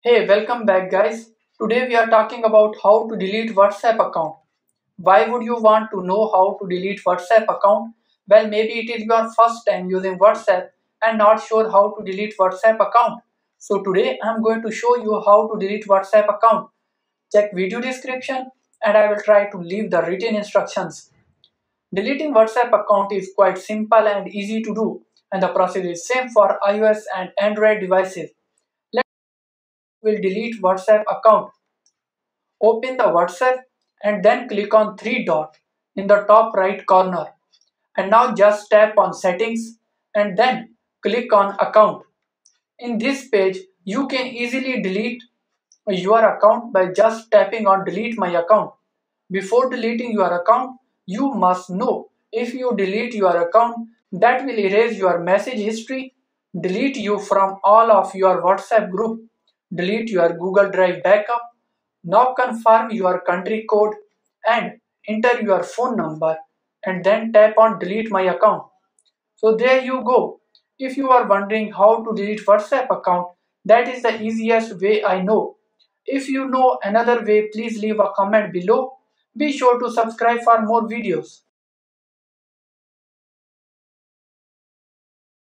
Hey, welcome back guys. Today we are talking about how to delete WhatsApp account. Why would you want to know how to delete WhatsApp account? Well, maybe it is your first time using WhatsApp and not sure how to delete WhatsApp account. So today I am going to show you how to delete WhatsApp account. Check video description and I will try to leave the written instructions. Deleting WhatsApp account is quite simple and easy to do and the process is same for iOS and Android devices will delete WhatsApp account. Open the WhatsApp and then click on three dot in the top right corner. And now just tap on settings and then click on account. In this page, you can easily delete your account by just tapping on delete my account. Before deleting your account, you must know if you delete your account that will erase your message history, delete you from all of your WhatsApp group delete your Google Drive backup, now confirm your country code and enter your phone number and then tap on delete my account. So there you go. If you are wondering how to delete WhatsApp account, that is the easiest way I know. If you know another way, please leave a comment below. Be sure to subscribe for more videos.